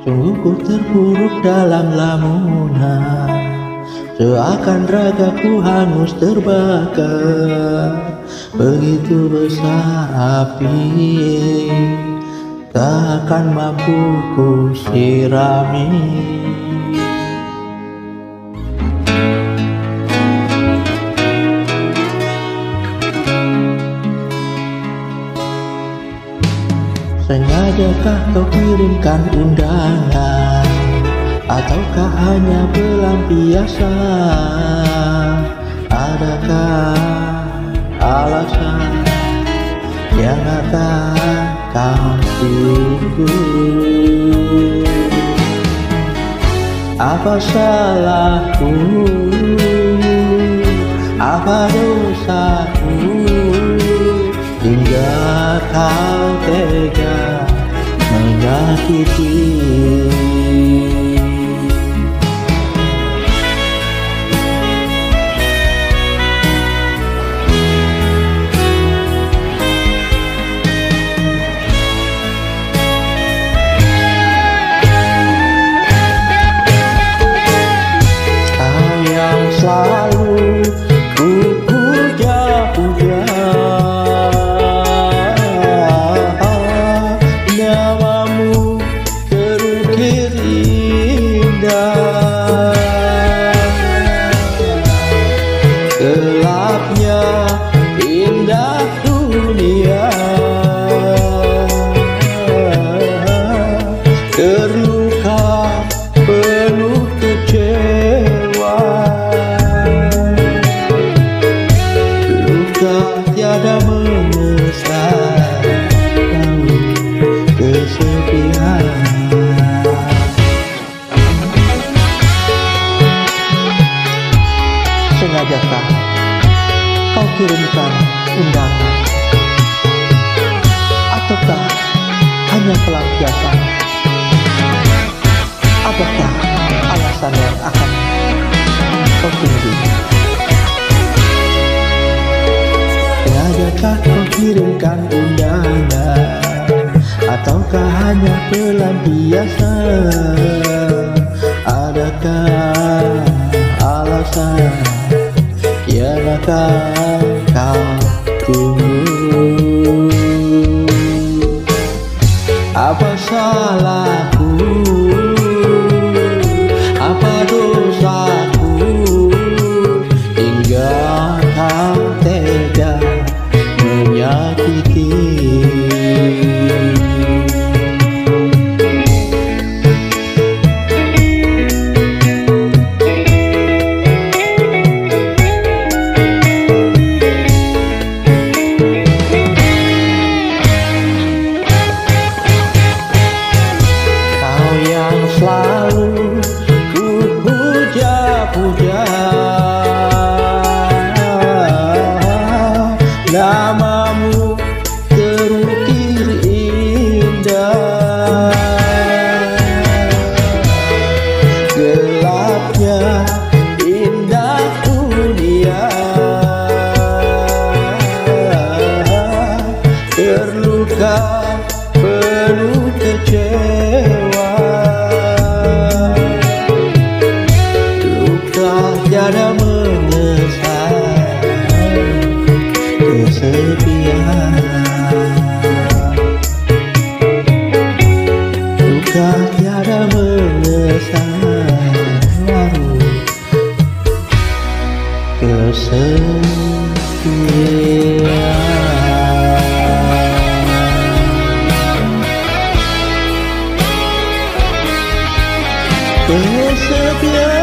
Ku terpuruk dalam lamunan. Seakan ragaku hangus terbakar. Begitu besar api Takkan mampu ku sirami Sengajakah kau kirimkan undangan? Ataukah hanya pelampiasan? Adakah alasan Yang akan kau tunggu Apa salahku? Apa dosaku? Hingga kau tega menyakiti kau kirimkan undangan. Ataukah hanya pelampiasan Apakah alasan yang akan kau tunggu Sengajakah kau kirimkan undangan? Ataukah hanya pelampiasan Adakah alasan? Yang akan Apa salahku? Apa dosaku? Hingga kau tega menyakiti Namamu terukir indah. Gelapnya indah dunia. Terluka penuh kecewa. Luka tiada menyesal sepiana Luka tiada mengesah Kesedihan Kesedihan